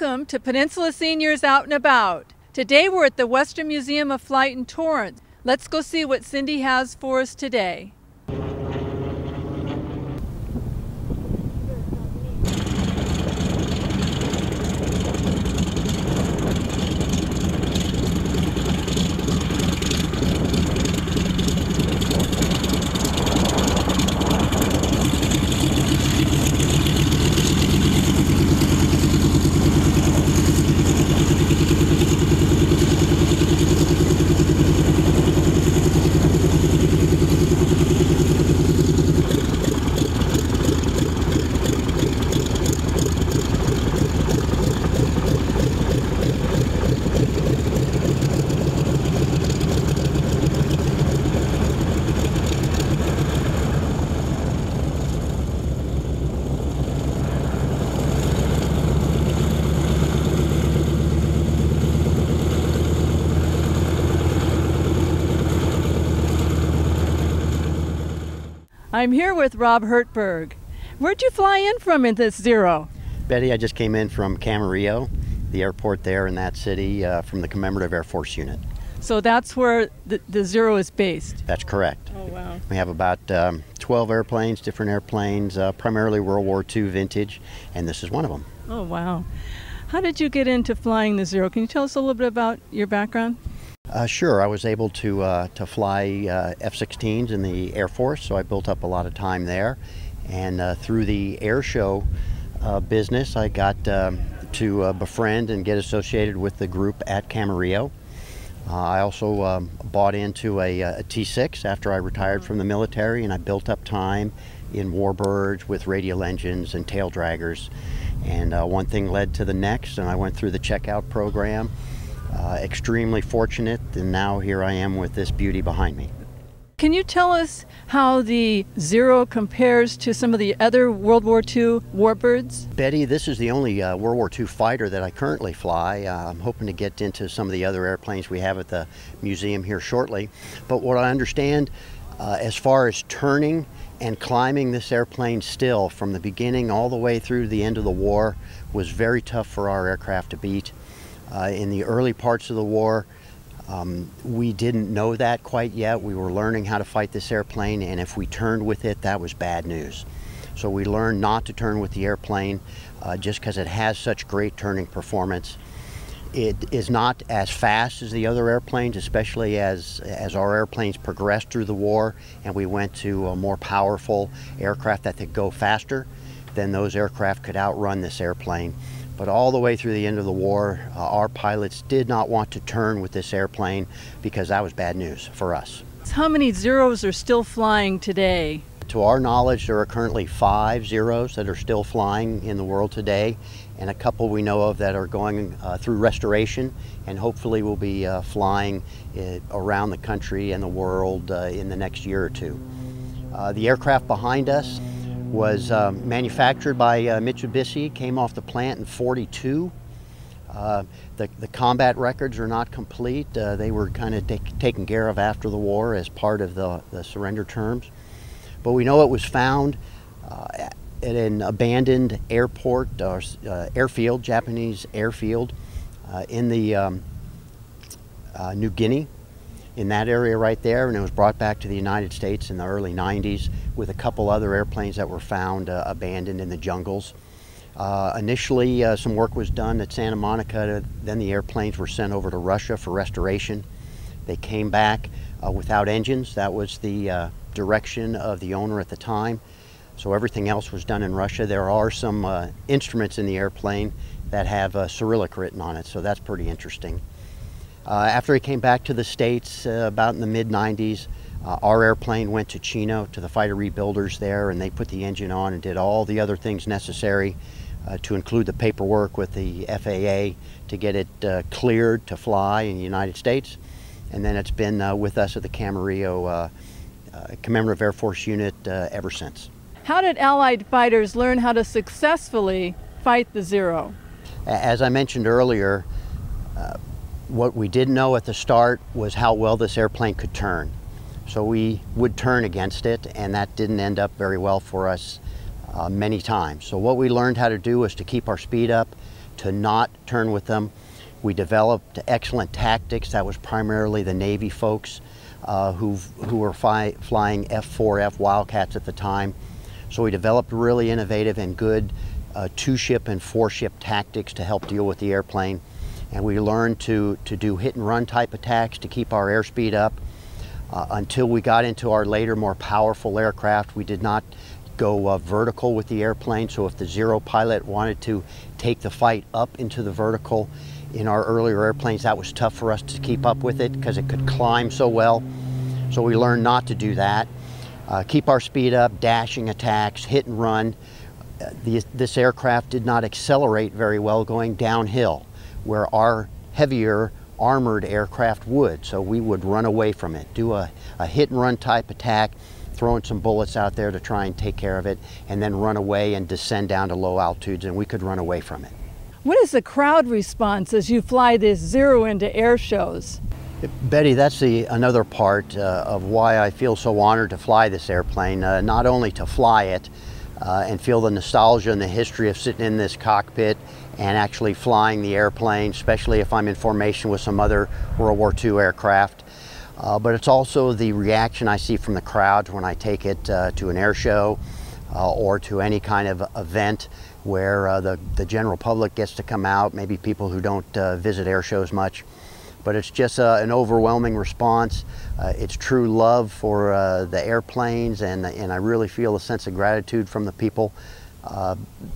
Welcome to Peninsula Seniors Out and About. Today we're at the Western Museum of Flight in Torrance. Let's go see what Cindy has for us today. I'm here with Rob Hertberg. Where'd you fly in from in this Zero? Betty, I just came in from Camarillo, the airport there in that city, uh, from the Commemorative Air Force Unit. So that's where the, the Zero is based? That's correct. Oh, wow. We have about um, 12 airplanes, different airplanes, uh, primarily World War II vintage, and this is one of them. Oh, wow. How did you get into flying the Zero? Can you tell us a little bit about your background? Uh, sure, I was able to uh, to fly uh, F-16s in the Air Force, so I built up a lot of time there. And uh, through the air show uh, business, I got um, to uh, befriend and get associated with the group at Camarillo. I also um, bought into a a T6 after I retired from the military, and I built up time in warbirds with radial engines and tail draggers. And one thing led to the next, and I went through the checkout program uh, extremely fortunate, and now here I am with this beauty behind me. Can you tell us how the Zero compares to some of the other World War II warbirds? Betty, this is the only uh, World War II fighter that I currently fly. Uh, I'm hoping to get into some of the other airplanes we have at the museum here shortly. But what I understand, uh, as far as turning and climbing this airplane still from the beginning all the way through the end of the war was very tough for our aircraft to beat. Uh, in the early parts of the war, um, we didn't know that quite yet. We were learning how to fight this airplane, and if we turned with it, that was bad news. So we learned not to turn with the airplane uh, just because it has such great turning performance. It is not as fast as the other airplanes, especially as, as our airplanes progressed through the war and we went to a more powerful aircraft that could go faster, then those aircraft could outrun this airplane. But all the way through the end of the war, uh, our pilots did not want to turn with this airplane because that was bad news for us. How many Zeros are still flying today? To our knowledge, there are currently five Zeros that are still flying in the world today, and a couple we know of that are going uh, through restoration and hopefully will be uh, flying uh, around the country and the world uh, in the next year or two. Uh, the aircraft behind us was um, manufactured by uh, Mitsubishi, came off the plant in 42. Uh, the, the combat records are not complete. Uh, they were kind of taken care of after the war as part of the, the surrender terms. But we know it was found uh, at an abandoned airport or uh, airfield, Japanese airfield, uh, in the um, New Guinea in that area right there, and it was brought back to the United States in the early 90s with a couple other airplanes that were found uh, abandoned in the jungles. Uh, initially, uh, some work was done at Santa Monica. Then the airplanes were sent over to Russia for restoration. They came back uh, without engines. That was the uh, direction of the owner at the time. So everything else was done in Russia. There are some uh, instruments in the airplane that have Cyrillic written on it, so that's pretty interesting. Uh, after he came back to the States uh, about in the mid 90s, uh, our airplane went to Chino to the fighter rebuilders there and they put the engine on and did all the other things necessary uh, to include the paperwork with the FAA to get it uh, cleared to fly in the United States. And then it's been uh, with us at the Camarillo Commemorative Air Force Unit ever since. How did Allied fighters learn how to successfully fight the Zero? As I mentioned earlier, what we didn't know at the start was how well this airplane could turn. So we would turn against it, and that didn't end up very well for us uh, many times. So what we learned how to do was to keep our speed up, to not turn with them. We developed excellent tactics. That was primarily the Navy folks uh, who who were flying F4F Wildcats at the time. So we developed really innovative and good uh, two-ship and four-ship tactics to help deal with the airplane. And we learned to, to do hit and run type attacks to keep our airspeed up. Uh, until we got into our later, more powerful aircraft, we did not go uh, vertical with the airplane. So if the Zero pilot wanted to take the fight up into the vertical in our earlier airplanes, that was tough for us to keep up with it because it could climb so well. So we learned not to do that. Uh, keep our speed up, dashing attacks, hit and run. Uh, the, this aircraft did not accelerate very well going downhill, where our heavier armored aircraft would. So we would run away from it, do a, a hit and run type attack, throwing some bullets out there to try and take care of it, and then run away and descend down to low altitudes, and we could run away from it. What is the crowd response as you fly this Zero into air shows? Betty, that's the another part uh, of why I feel so honored to fly this airplane. Uh, not only to fly it uh, and feel the nostalgia and the history of sitting in this cockpit and actually flying the airplane, especially if I'm in formation with some other World War II aircraft, uh, but it's also the reaction I see from the crowds when I take it uh, to an air show uh, or to any kind of event where uh, the, the general public gets to come out, maybe people who don't uh, visit air shows much. But it's just uh, an overwhelming response. it's true love for the airplanes, and, and I really feel a sense of gratitude from the people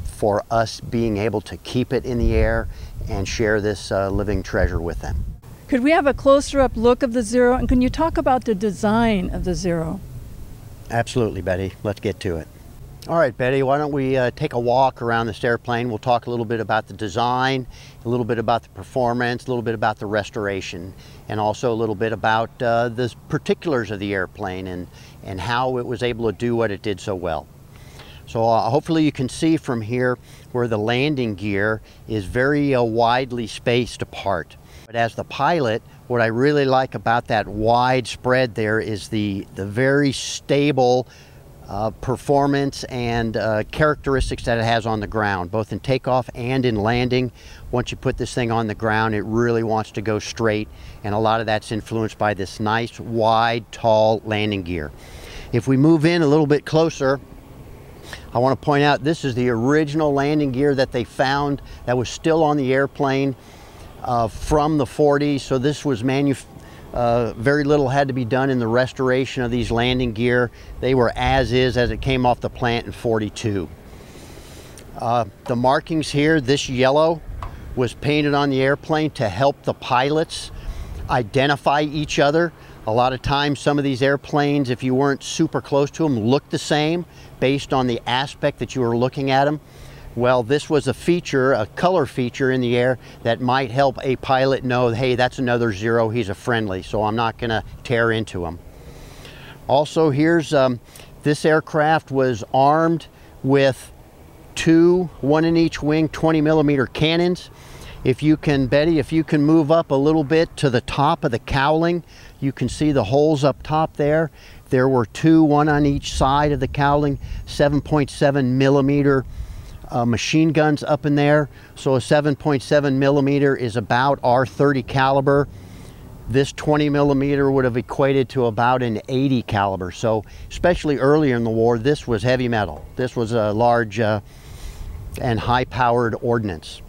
for us being able to keep it in the air and share this living treasure with them. Could we have a closer up look of the Zero? And can you talk about the design of the Zero? Absolutely, Betty. Let's get to it. All right, Betty, why don't we uh, take a walk around this airplane? We'll talk a little bit about the design, a little bit about the performance, a little bit about the restoration, and also a little bit about uh, the particulars of the airplane and, and how it was able to do what it did so well. So uh, hopefully you can see from here where the landing gear is very uh, widely spaced apart. But as the pilot, what I really like about that wide spread there is the, the very stable uh, performance and uh, characteristics that it has on the ground, both in takeoff and in landing. Once you put this thing on the ground, it really wants to go straight, and a lot of that's influenced by this nice, wide, tall landing gear. If we move in a little bit closer, I want to point out this is the original landing gear that they found that was still on the airplane uh, from the 40s. So this was uh, very little had to be done in the restoration of these landing gear. They were as is as it came off the plant in 42. Uh, the markings here, this yellow was painted on the airplane to help the pilots identify each other. A lot of times some of these airplanes, if you weren't super close to them, looked the same based on the aspect that you were looking at them. Well, this was a feature, a color feature in the air that might help a pilot know, hey, that's another zero, he's a friendly, so I'm not gonna tear into him. Also, here's, um, this aircraft was armed with two, one in each wing, 20 millimeter cannons. If you can, Betty, if you can move up a little bit to the top of the cowling, you can see the holes up top there. There were two, one on each side of the cowling, 7.7 millimeter uh, machine guns up in there. So a 7.7 millimeter is about our 30 caliber. This 20 millimeter would have equated to about an 80 caliber. So especially earlier in the war, this was heavy metal. This was a large uh, and high powered ordnance.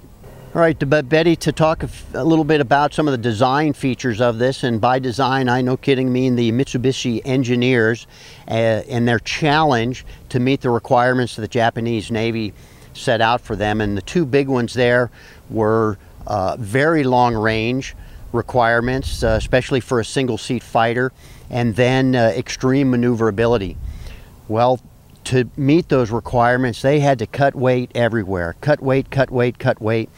All right, but Betty, to talk a little bit about some of the design features of this, and by design, I no kidding mean the Mitsubishi engineers uh, and their challenge to meet the requirements of the Japanese Navy set out for them. And the two big ones there were uh, very long range requirements, uh, especially for a single seat fighter, and then uh, extreme maneuverability. Well, to meet those requirements, they had to cut weight everywhere. Cut weight, cut weight, cut weight.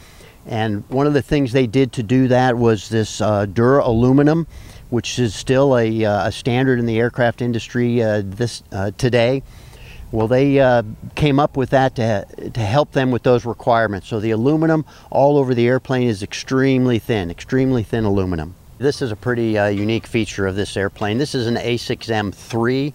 And one of the things they did to do that was this uh, Dura aluminum, which is still a, uh, a, standard in the aircraft industry uh, this uh, today. Well, they uh, came up with that to, to help them with those requirements. So the aluminum all over the airplane is extremely thin, extremely thin aluminum. This is a pretty uh, unique feature of this airplane. This is an A6M3,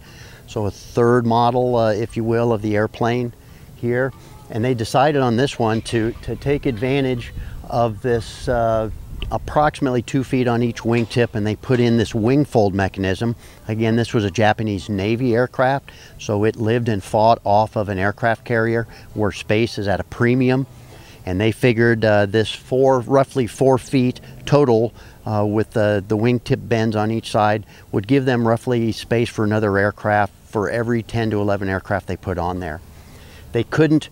so a third model, if you will, of the airplane here. And they decided on this one to, to take advantage of this uh, approximately two feet on each wingtip and they put in this wing fold mechanism. Again, this was a Japanese Navy aircraft, so it lived and fought off of an aircraft carrier where space is at a premium. And they figured uh, this four, roughly four feet total uh, with the, the wingtip bends on each side would give them roughly space for another aircraft for every 10 to 11 aircraft they put on there. They couldn't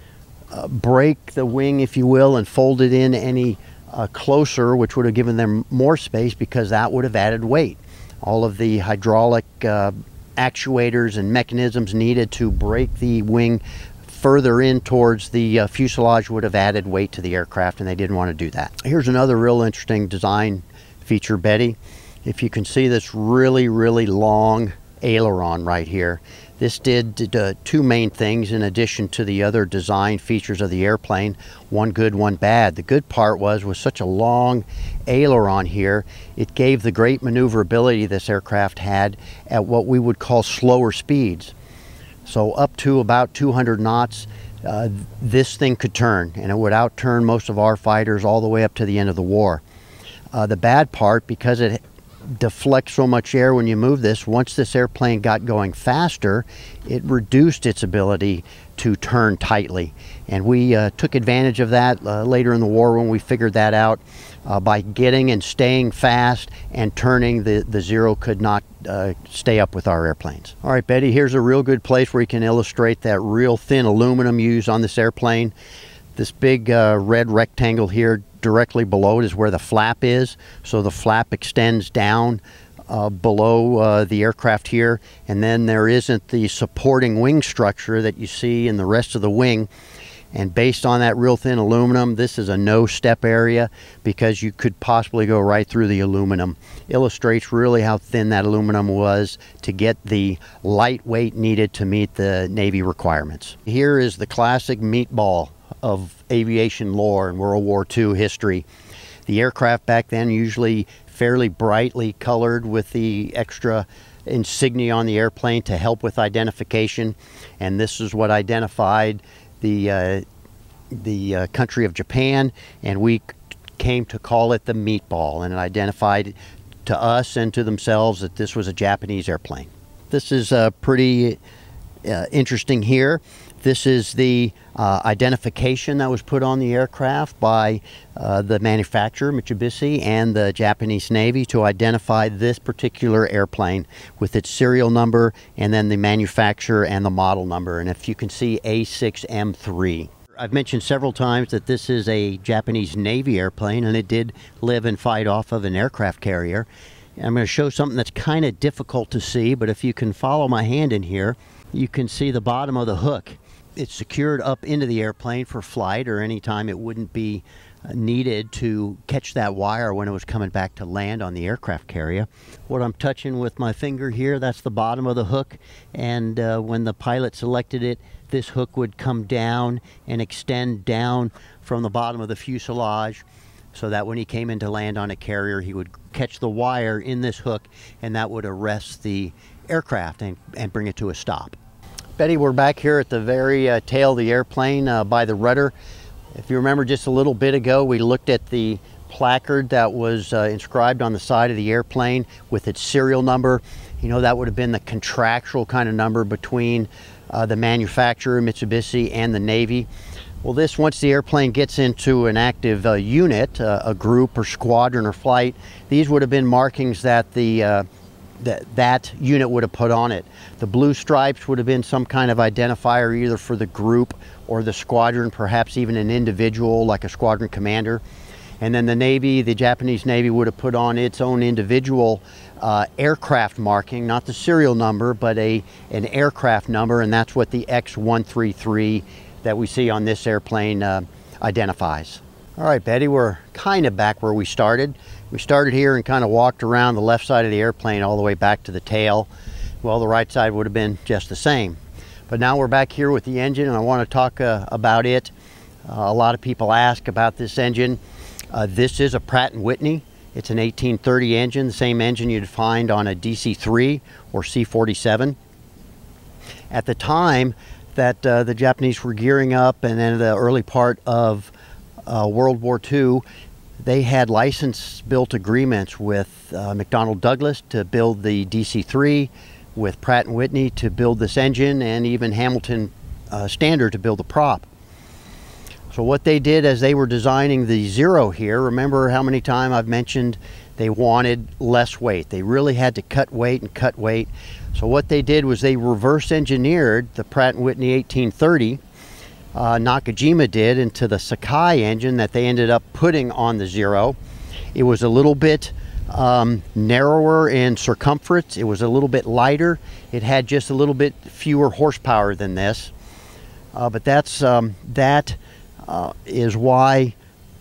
uh, break the wing, if you will, and fold it in any uh, closer, which would have given them more space because that would have added weight. All of the hydraulic uh, actuators and mechanisms needed to break the wing further in towards the uh, fuselage would have added weight to the aircraft and they didn't want to do that. Here's another real interesting design feature, Betty. If you can see this really, really long aileron right here. This did uh, two main things in addition to the other design features of the airplane, one good, one bad. The good part was with such a long aileron here, it gave the great maneuverability this aircraft had at what we would call slower speeds. So up to about 200 knots, uh, this thing could turn and it would outturn most of our fighters all the way up to the end of the war. Uh, the bad part, because it deflect so much air when you move this. Once this airplane got going faster, it reduced its ability to turn tightly. And we uh, took advantage of that uh, later in the war when we figured that out. Uh, by getting and staying fast and turning, the, the zero could not uh, stay up with our airplanes. All right, Betty, here's a real good place where you can illustrate that real thin aluminum used on this airplane. This big uh, red rectangle here directly below it is where the flap is. So the flap extends down uh, below uh, the aircraft here, and then there isn't the supporting wing structure that you see in the rest of the wing. And based on that real thin aluminum, this is a no step area because you could possibly go right through the aluminum. Illustrates really how thin that aluminum was to get the lightweight needed to meet the Navy requirements. Here is the classic meatball of aviation lore and World War II history. The aircraft back then usually fairly brightly colored with the extra insignia on the airplane to help with identification, and this is what identified the uh, the uh, country of Japan, and we came to call it the meatball, and it identified to us and to themselves that this was a Japanese airplane. This is uh, pretty uh, interesting here. This is the uh, identification that was put on the aircraft by uh, the manufacturer, Mitsubishi, and the Japanese Navy to identify this particular airplane with its serial number and then the manufacturer and the model number. And if you can see A6M3. I've mentioned several times that this is a Japanese Navy airplane and it did live and fight off of an aircraft carrier. I'm going to show something that's kind of difficult to see, but if you can follow my hand in here, you can see the bottom of the hook it's secured up into the airplane for flight or any time it wouldn't be uh, needed to catch that wire when it was coming back to land on the aircraft carrier. What I'm touching with my finger here, that's the bottom of the hook, and uh, when the pilot selected it, this hook would come down and extend down from the bottom of the fuselage so that when he came in to land on a carrier, he would catch the wire in this hook and that would arrest the aircraft and, and bring it to a stop. Betty, we're back here at the very uh, tail of the airplane uh, by the rudder. If you remember just a little bit ago, we looked at the placard that was uh, inscribed on the side of the airplane with its serial number. You know, that would have been the contractual kind of number between uh, the manufacturer, Mitsubishi, and the Navy. Well, this, once the airplane gets into an active uh, unit, uh, a group or squadron or flight, these would have been markings that the that that unit would have put on it. The blue stripes would have been some kind of identifier either for the group or the squadron, perhaps even an individual like a squadron commander. And then the Navy, the Japanese Navy would have put on its own individual uh, aircraft marking, not the serial number, but a, an aircraft number, and that's what the X-133 that we see on this airplane uh, identifies. All right, Betty, we're kind of back where we started. We started here and kind of walked around the left side of the airplane all the way back to the tail. Well, the right side would have been just the same. But now we're back here with the engine and I want to talk uh, about it. Uh, a lot of people ask about this engine. Uh, this is a Pratt & Whitney. It's an 1830 engine, the same engine you'd find on a DC-3 or C-47. At the time, that uh, the Japanese were gearing up, and then the early part of uh, World War II, they had license built agreements with uh, McDonnell Douglas to build the DC 3, with Pratt Whitney to build this engine, and even Hamilton uh, Standard to build the prop. So what they did as they were designing the Zero here, remember how many times I've mentioned they wanted less weight. They really had to cut weight and cut weight. So what they did was they reverse engineered the Pratt & Whitney 1830 uh, Nakajima did into the Sakae engine that they ended up putting on the Zero. It was a little bit um, narrower in circumference. It was a little bit lighter. It had just a little bit fewer horsepower than this. Uh, but that's um, that uh, is why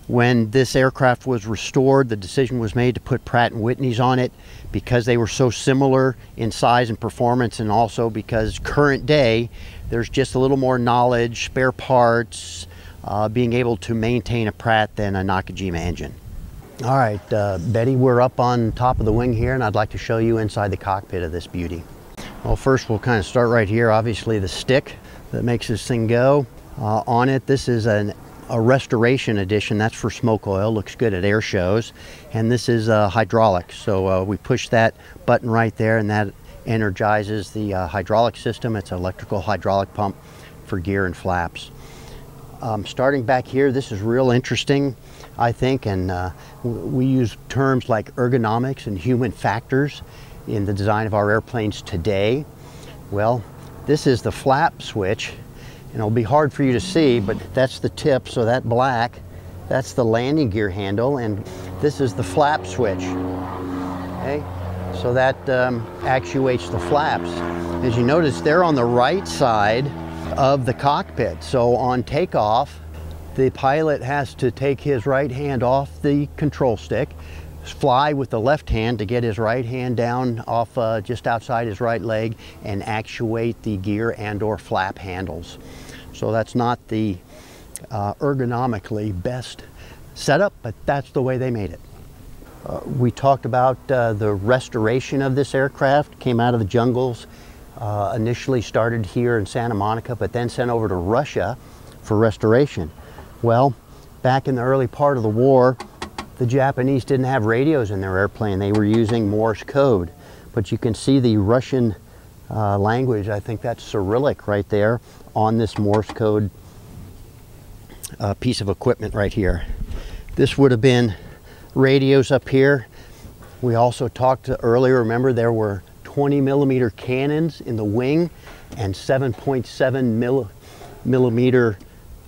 when this aircraft was restored, the decision was made to put Pratt & Whitney's on it because they were so similar in size and performance and also because current day there's just a little more knowledge, spare parts, uh, being able to maintain a Pratt than a Nakajima engine. All right, uh, Betty, we're up on top of the wing here and I'd like to show you inside the cockpit of this beauty. Well, first we'll kind of start right here. Obviously the stick that makes this thing go. Uh, on it, this is an a restoration edition. That's for smoke oil. Looks good at air shows. And this is uh, hydraulic. So uh, we push that button right there and that energizes the uh, hydraulic system. It's an electrical hydraulic pump for gear and flaps. Um, starting back here, this is real interesting, I think, and uh, we use terms like ergonomics and human factors in the design of our airplanes today. Well, this is the flap switch and it'll be hard for you to see, but that's the tip, so that black, that's the landing gear handle, and this is the flap switch, okay? So that um, actuates the flaps. As you notice, they're on the right side of the cockpit. So on takeoff, the pilot has to take his right hand off the control stick, fly with the left hand to get his right hand down off uh, just outside his right leg and actuate the gear and or flap handles. So that's not the uh, ergonomically best setup, but that's the way they made it. Uh, we talked about uh, the restoration of this aircraft, came out of the jungles, uh, initially started here in Santa Monica, but then sent over to Russia for restoration. Well, back in the early part of the war, the Japanese didn't have radios in their airplane. They were using Morse code. But you can see the Russian uh, language, I think that's Cyrillic right there on this Morse code uh, piece of equipment right here. This would have been radios up here. We also talked earlier, remember there were 20 millimeter cannons in the wing and 7.7 mil millimeter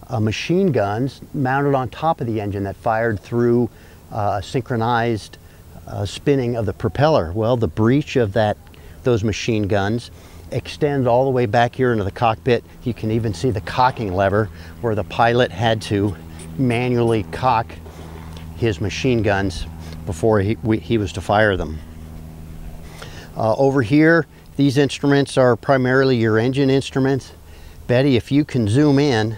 uh, machine guns mounted on top of the engine that fired through uh, synchronized uh, spinning of the propeller. Well, the breech of that those machine guns extends all the way back here into the cockpit. You can even see the cocking lever where the pilot had to manually cock his machine guns before he, we, he was to fire them. Uh, over here, these instruments are primarily your engine instruments. Betty, if you can zoom in,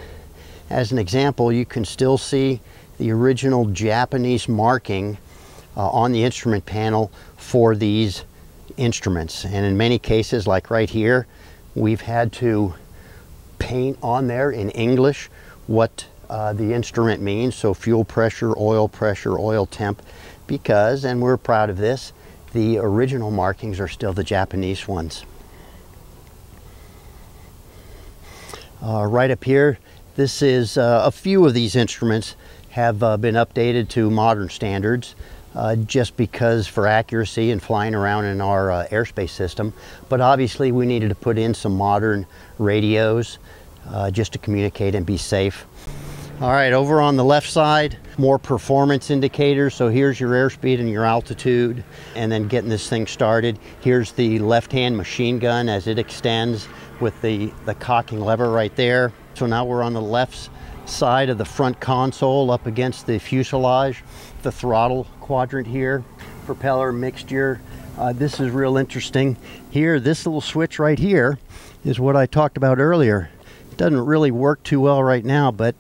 as an example, you can still see the original Japanese marking uh, on the instrument panel for these instruments. And in many cases, like right here, we've had to paint on there in English what uh, the instrument means. So fuel pressure, oil pressure, oil temp, because, and we're proud of this, the original markings are still the Japanese ones. Uh, right up here, this is uh, a few of these instruments have uh, been updated to modern standards uh, just because for accuracy and flying around in our uh, airspace system. But obviously we needed to put in some modern radios just to communicate and be safe. All right, over on the left side, more performance indicators. So here's your airspeed and your altitude, and then getting this thing started. Here's the left-hand machine gun as it extends with the, the cocking lever right there. So now we're on the left side of the front console up against the fuselage, the throttle quadrant here, propeller mixture. Uh, this is real interesting. Here, this little switch right here is what I talked about earlier. It doesn't really work too well right now, but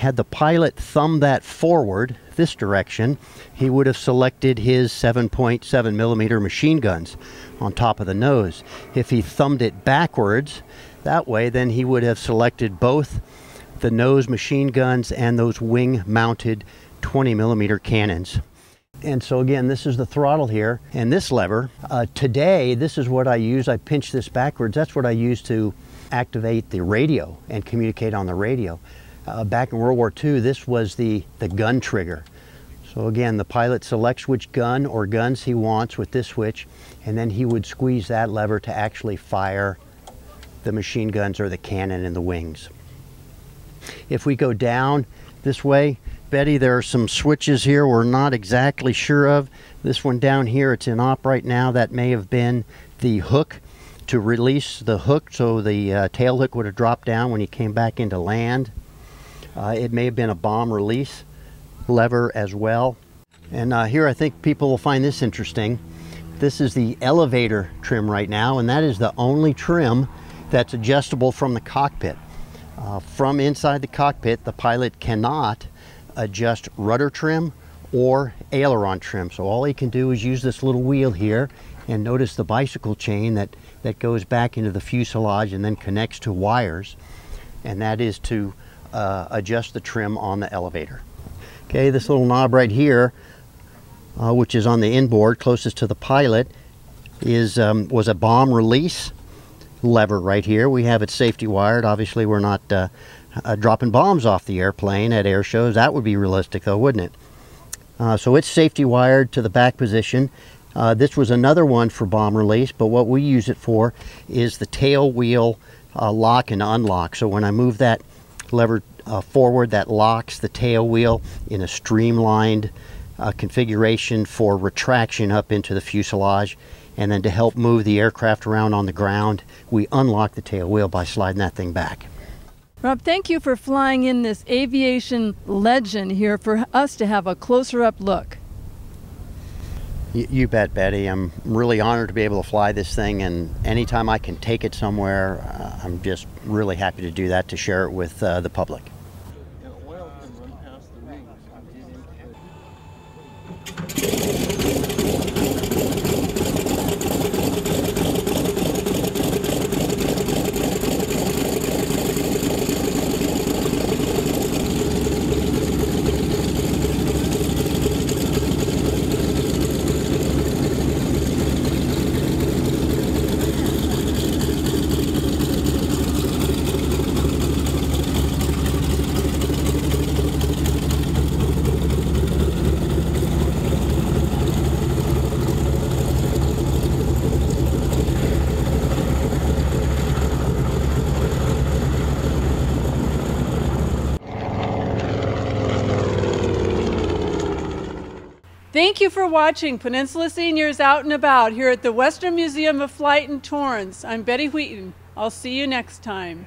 had the pilot thumbed that forward this direction, he would have selected his 7.7 millimeter machine guns on top of the nose. If he thumbed it backwards that way, then he would have selected both the nose machine guns and those wing mounted 20 millimeter cannons. And so again, this is the throttle here and this lever. Uh, today, this is what I use. I pinch this backwards. That's what I use to activate the radio and communicate on the radio. Uh, back in World War II, this was the, the gun trigger. So again, the pilot selects which gun or guns he wants with this switch, and then he would squeeze that lever to actually fire the machine guns or the cannon in the wings. If we go down this way, Betty, there are some switches here we're not exactly sure of. This one down here, it's in op right now. That may have been the hook to release the hook so the uh, tail hook would have dropped down when he came back into land. Uh, it may have been a bomb release lever as well. And uh, here I think people will find this interesting. This is the elevator trim right now, and that is the only trim that's adjustable from the cockpit. Uh, from inside the cockpit, the pilot cannot adjust rudder trim or aileron trim. So all he can do is use this little wheel here and notice the bicycle chain that, that goes back into the fuselage and then connects to wires. And that is to uh, adjust the trim on the elevator. Okay, this little knob right here, uh, which is on the inboard closest to the pilot, is um, was a bomb release lever right here. We have it safety wired. Obviously, we're not uh, uh, dropping bombs off the airplane at air shows. That would be realistic, though, wouldn't it? Uh, so it's safety wired to the back position. Uh, this was another one for bomb release, but what we use it for is the tail wheel lock and unlock. So when I move that lever uh, forward that locks the tail wheel in a streamlined uh, configuration for retraction up into the fuselage. And then to help move the aircraft around on the ground, we unlock the tail wheel by sliding that thing back. Rob, thank you for flying in this aviation legend here for us to have a closer up look. You, bet, Betty. I'm really honored to be able to fly this thing, and anytime I can take it somewhere, uh, I'm just really happy to do that to share it with uh, the public. Thank you for watching Peninsula Seniors Out and About here at the Western Museum of Flight in Torrance. I'm Betty Wheaton. I'll see you next time.